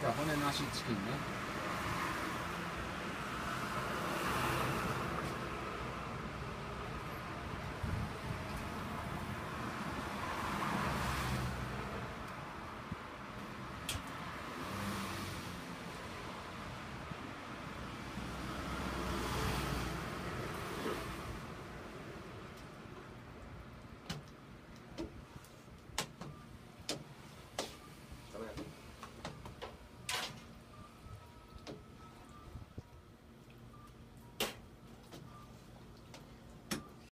じゃあ骨なしチキンね。